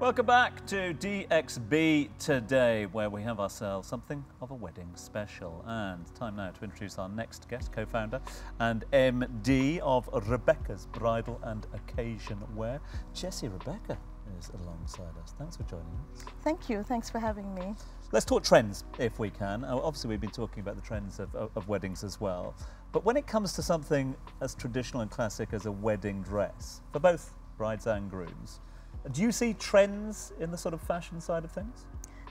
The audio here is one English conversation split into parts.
Welcome back to DXB today, where we have ourselves something of a wedding special. And time now to introduce our next guest, co founder and MD of Rebecca's Bridal and Occasion Wear. Jessie Rebecca is alongside us. Thanks for joining us. Thank you. Thanks for having me. Let's talk trends if we can. Uh, obviously, we've been talking about the trends of, of, of weddings as well. But when it comes to something as traditional and classic as a wedding dress, for both brides and grooms, do you see trends in the sort of fashion side of things?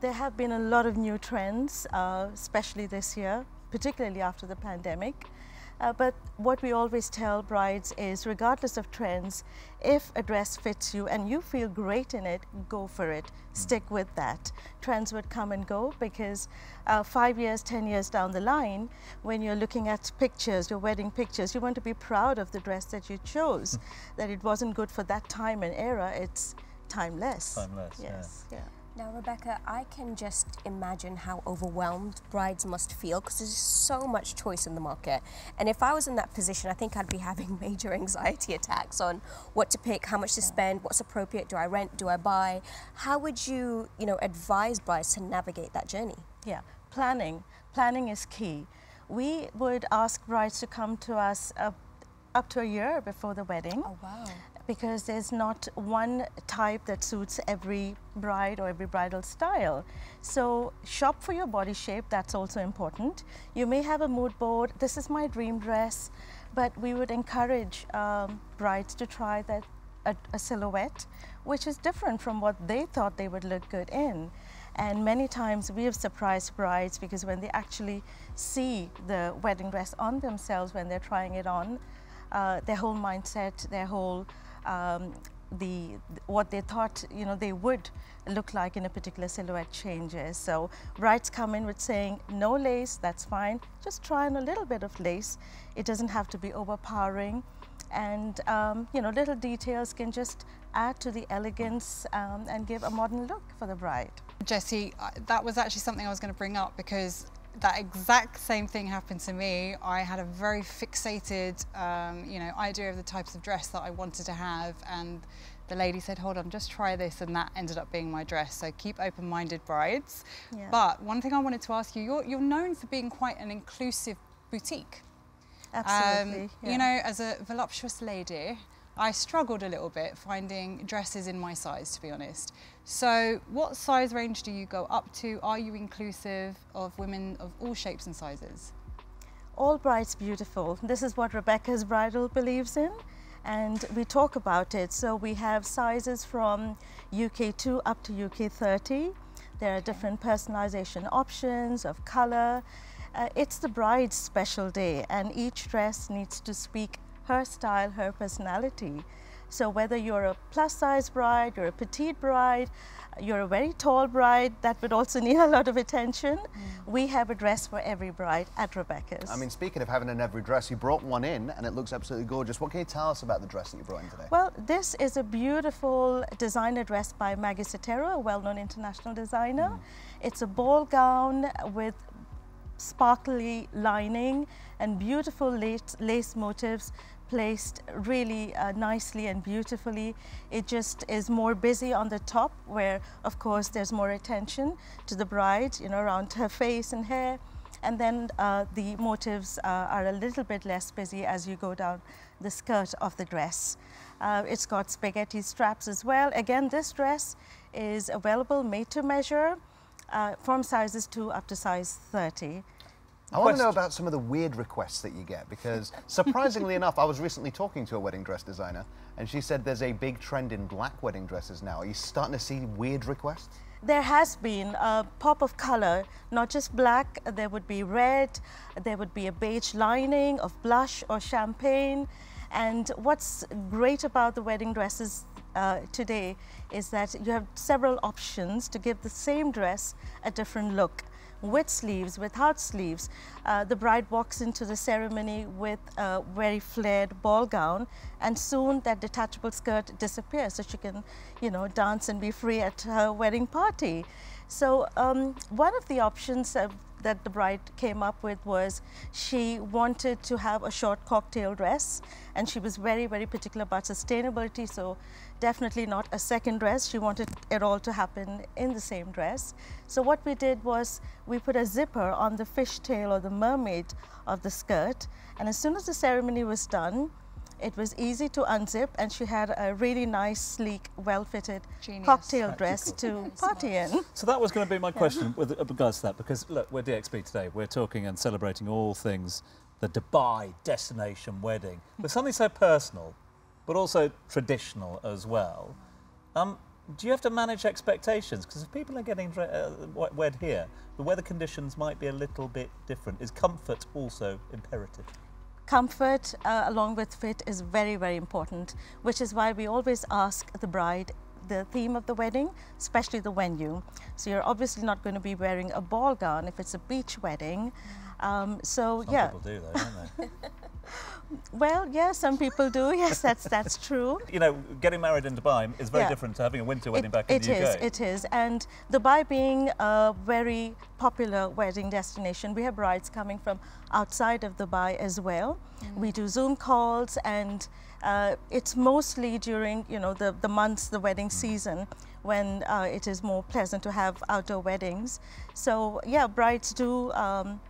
There have been a lot of new trends, uh, especially this year, particularly after the pandemic. Uh, but what we always tell brides is regardless of trends, if a dress fits you and you feel great in it, go for it. Stick with that. Trends would come and go because uh, five years, 10 years down the line, when you're looking at pictures, your wedding pictures, you want to be proud of the dress that you chose, mm. that it wasn't good for that time and era, it's timeless. Timeless, yes. yeah. yeah. Now, Rebecca, I can just imagine how overwhelmed brides must feel because there's so much choice in the market. And if I was in that position, I think I'd be having major anxiety attacks on what to pick, how much to spend, what's appropriate, do I rent, do I buy? How would you, you know, advise brides to navigate that journey? Yeah, planning. Planning is key. We would ask brides to come to us uh, up to a year before the wedding. Oh, wow because there's not one type that suits every bride or every bridal style. So shop for your body shape, that's also important. You may have a mood board, this is my dream dress, but we would encourage um, brides to try that a, a silhouette which is different from what they thought they would look good in. And many times we have surprised brides because when they actually see the wedding dress on themselves when they're trying it on, uh, their whole mindset, their whole um, the what they thought you know they would look like in a particular silhouette changes. So brides come in with saying no lace, that's fine. Just try on a little bit of lace. It doesn't have to be overpowering, and um, you know little details can just add to the elegance um, and give a modern look for the bride. Jessie, that was actually something I was going to bring up because that exact same thing happened to me. I had a very fixated, um, you know, idea of the types of dress that I wanted to have, and the lady said, "Hold on, just try this," and that ended up being my dress. So keep open-minded, brides. Yeah. But one thing I wanted to ask you: you're, you're known for being quite an inclusive boutique. Absolutely. Um, yeah. You know, as a voluptuous lady, I struggled a little bit finding dresses in my size, to be honest. So what size range do you go up to? Are you inclusive of women of all shapes and sizes? All brides beautiful. This is what Rebecca's Bridal believes in and we talk about it. So we have sizes from UK 2 up to UK 30. There are different personalization options of color. Uh, it's the bride's special day and each dress needs to speak her style, her personality. So whether you're a plus size bride, you're a petite bride, you're a very tall bride, that would also need a lot of attention. Mm. We have a dress for every bride at Rebecca's. I mean, speaking of having an every dress, you brought one in and it looks absolutely gorgeous. What can you tell us about the dress that you brought in today? Well, this is a beautiful designer dress by Maggie Sottero, a well-known international designer. Mm. It's a ball gown with sparkly lining and beautiful lace, lace motifs placed really uh, nicely and beautifully. It just is more busy on the top where of course there's more attention to the bride, you know, around her face and hair. And then uh, the motifs uh, are a little bit less busy as you go down the skirt of the dress. Uh, it's got spaghetti straps as well. Again, this dress is available made to measure uh, from sizes 2 up to size 30. I want to know about some of the weird requests that you get because surprisingly enough, I was recently talking to a wedding dress designer and she said there's a big trend in black wedding dresses now. Are you starting to see weird requests? There has been a pop of color, not just black, there would be red, there would be a beige lining of blush or champagne. And what's great about the wedding dresses uh, today is that you have several options to give the same dress a different look with sleeves, without sleeves. Uh, the bride walks into the ceremony with a very flared ball gown and soon that detachable skirt disappears so she can, you know, dance and be free at her wedding party. So um, one of the options uh, that the bride came up with was she wanted to have a short cocktail dress and she was very, very particular about sustainability. So definitely not a second dress. She wanted it all to happen in the same dress. So what we did was we put a zipper on the fishtail or the mermaid of the skirt. And as soon as the ceremony was done, it was easy to unzip, and she had a really nice, sleek, well-fitted Genius. cocktail dress to party in. So that was going to be my question with regards to that, because look, we're DXB today. We're talking and celebrating all things the Dubai destination wedding with something so personal, but also traditional as well. Um, do you have to manage expectations? Because if people are getting dre- uh, wed- wed here, the weather conditions might be a little bit different. Is comfort also imperative? Comfort uh, along with fit is very, very important, which is why we always ask the bride the theme of the wedding, especially the venue. So you're obviously not going to be wearing a ball gown if it's a beach wedding. Um, so Some yeah, people do, though, don't they? well, yeah, some people do. Yes, that's that's true. you know, getting married in Dubai is very Yeah. different to having a winter wedding back in it the is, UK. it is. And Dubai being a very popular wedding destination, we have brides coming from outside of Dubai as well. We do Zoom calls and uh, it's mostly during, you know, the, the months, the wedding season when uh, it is more pleasant to have outdoor weddings. So yeah, brides do um,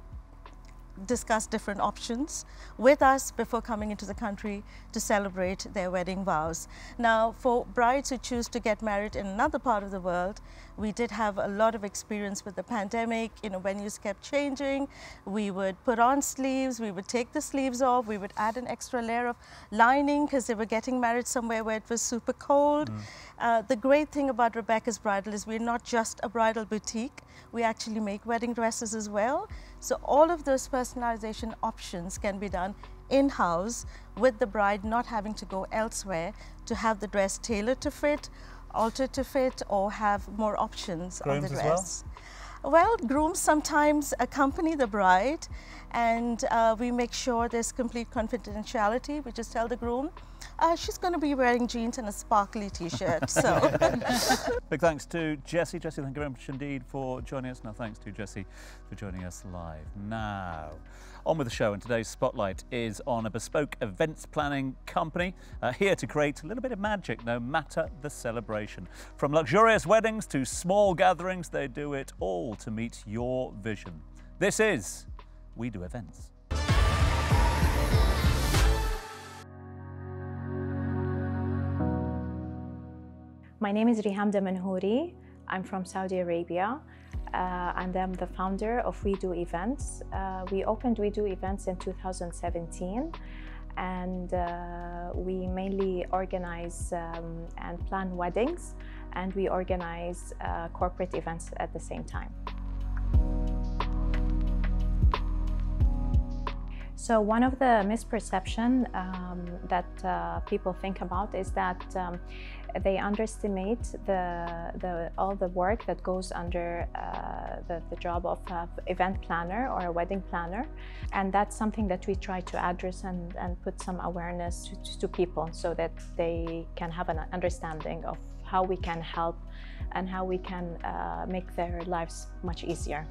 discuss different options with us before coming into the country to celebrate their wedding vows. Now, for brides who choose to get married in another part of the world, we did have a lot of experience with the pandemic. You know, venues kept changing. We would put on sleeves, we would take the sleeves off, we would add an extra layer of lining because they were getting married somewhere where it was super cold. Uh, the great thing about Rebecca's Bridal is we're not just a bridal boutique, we actually make wedding dresses as well. So all of those personalization options can be done in-house with the bride not having to go elsewhere to have the dress tailored to fit, altered to fit, or have more options on the Grooms as well? dress. Well, grooms sometimes accompany the bride, and uh, we make sure there's complete confidentiality. We just tell the groom uh, she's going to be wearing jeans and a sparkly T-shirt. So. Big thanks to Jesse. Jesse, thank you very much indeed for joining us. Now, thanks to Jesse for joining us live. Now, on with the show, and today's spotlight is on a bespoke events planning company uh, here to create a little bit of magic no matter the celebration. From luxurious weddings to small gatherings, they do it all to meet your vision. This is We Do Events. My name is Riham Damanhouri. I'm from Saudi Arabia uh, and I'm the founder of We Do Events. Uh, we opened We Do Events in 2017 and uh, we mainly organize um, and plan weddings and we organize uh, corporate events at the same time. So one of the misperception um, that uh, people think about is that um, they underestimate the, the, all the work that goes under uh, the, the job of an event planner or a wedding planner. And that's something that we try to address and, and put some awareness to, to people so that they can have an understanding of how we can help and how we can uh, make their lives much easier.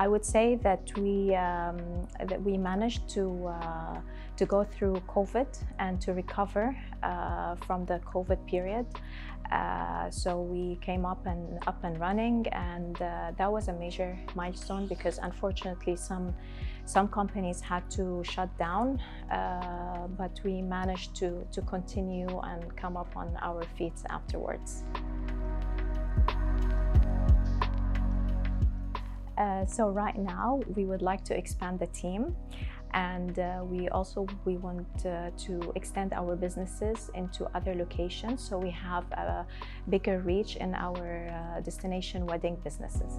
I would say that we um, that we managed to uh, to go through COVID and to recover uh, from the COVID period. Uh, so we came up and up and running, and uh, that was a major milestone because unfortunately some some companies had to shut down, uh, but we managed to to continue and come up on our feet afterwards. Uh, so right now we would like to expand the team and uh, we also we want uh, to extend our businesses into other locations so we have a bigger reach in our uh, destination wedding businesses.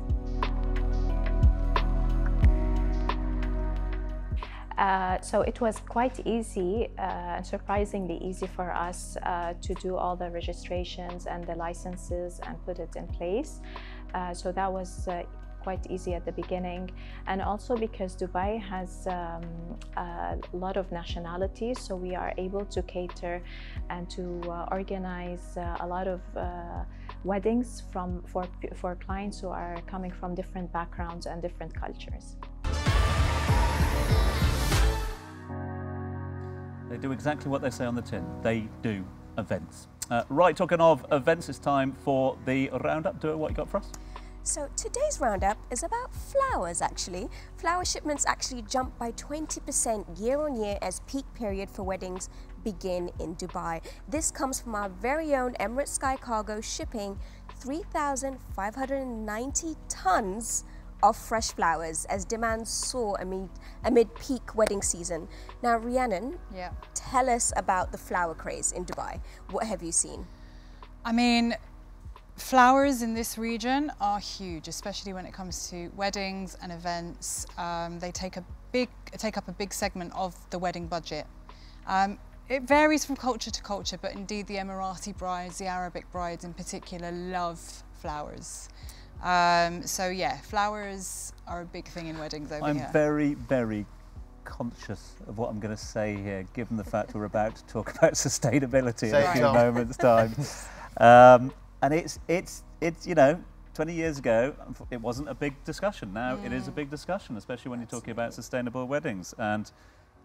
Uh, so it was quite easy uh, and surprisingly easy for us uh, to do all the registrations and the licenses and put it in place. Uh, so that was uh, quite easy at the beginning and also because Dubai has um, a lot of nationalities so we are able to cater and to uh, organize uh, a lot of uh, weddings from for for clients who are coming from different backgrounds and different cultures. They do exactly what they say on the tin. They do events. Uh, right, talking of events, it's time for the roundup. Do. What you got for us? So today's roundup is about flowers actually. Flower shipments actually jumped by 20% year on year as peak period for weddings begin in Dubai. This comes from our very own Emirates Sky Cargo shipping 3,590 tons of fresh flowers as demand soar amid, amid peak wedding season. Now, Rhiannon, Yeah. tell us about the flower craze in Dubai. What have you seen? I mean, flowers in this region are huge, especially when it comes to weddings and events. Um, they take a big take up a big segment of the wedding budget. Um, it varies from culture to culture, but indeed the Emirati brides, the Arabic brides in particular, love flowers. Um, so yeah, flowers are a big thing in weddings over I'm here. very, very conscious of what I'm going to say here, given the fact we're about to talk about sustainability in a few moments' time. um, and it's, it's, it's, you know, 20 years ago, it wasn't a big discussion. Now it is a big discussion, especially when you're talking about sustainable weddings. And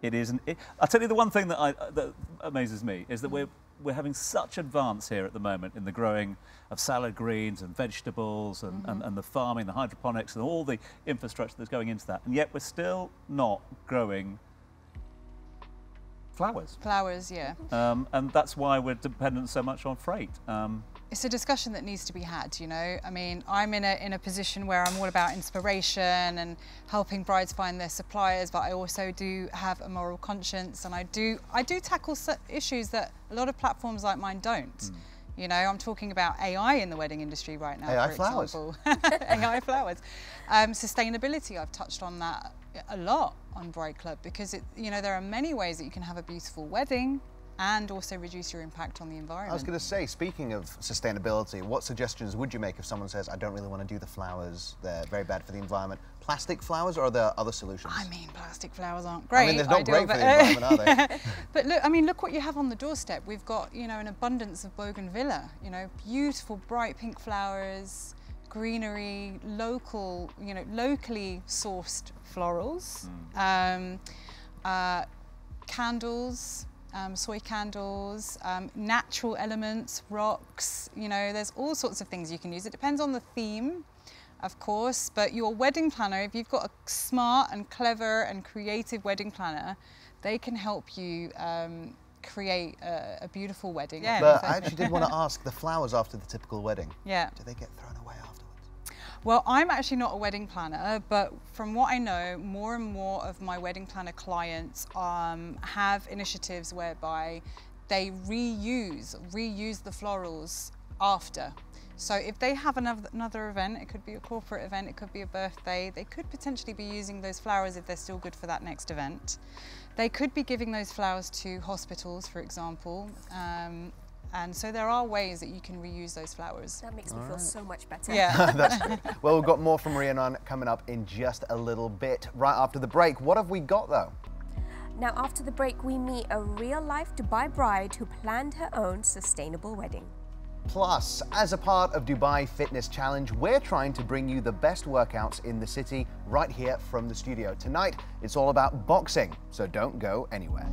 it isn't. It, I'll tell you the one thing that, I, that amazes me is that we're, we're having such advance here at the moment in the growing of salad greens and vegetables and, and, and the farming, the hydroponics, and all the infrastructure that's going into that. And yet we're still not growing flowers. flowers, yeah. Um, and that's why we're dependent so much on freight. Um, it's a discussion that needs to be had you know? I mean i'm in a in a position where i'm all about inspiration and helping brides find their suppliers but i also do have a moral conscience and i do i do tackle issues that a lot of platforms like mine don't. You know i'm talking about ai in the wedding industry right now AI for flowers. example. Ai flowers. Um, sustainability i've touched on that a lot on bride club because it you know there are many ways that you can have a beautiful wedding and also reduce your impact on the environment I was going to say, speaking of sustainability, what suggestions would you make if someone says, I don't really want to do the flowers, they're very bad for the environment? Plastic flowers, or are there other solutions? I mean, plastic flowers aren't great. I mean, they're not ideal, great for but- the environment, are they? but look, I mean, look what you have on the doorstep. We've got, you know, an abundance of bougainvillea, you know, beautiful bright pink flowers, greenery, local, you know, locally sourced florals, um, uh, candles, um, soy candles, um, natural elements, rocks, you know, there's all sorts of things you can use. It depends on the theme, of course, but your wedding planner, if you've got a smart and clever and creative wedding planner, they can help you um, create a, a beautiful wedding. Yeah. But I actually did want to ask the flowers after the typical wedding, yeah. do they get thrown away afterwards? Well, I'm actually not a wedding planner, but from what I know, more and more of my wedding planner clients um, have initiatives whereby they reuse reuse the florals after. So if they have another, another event, it could be a corporate event, it could be a birthday, they could potentially be using those flowers if they're still good for that next event. They could be giving those flowers to hospitals, for example. Um, and so there are ways that you can reuse those flowers. That makes me feel so much better. Yeah. That's true. Well, we've got more from Rhiannon coming up in just a little bit. Right after the break, what have we got though? Now, after the break, we meet a real life Dubai bride who planned her own sustainable wedding. Plus, as a part of Dubai Fitness Challenge, we're trying to bring you the best workouts in the city right here from the studio. Tonight, it's all about boxing, so don't go anywhere.